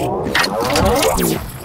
Oh, my God.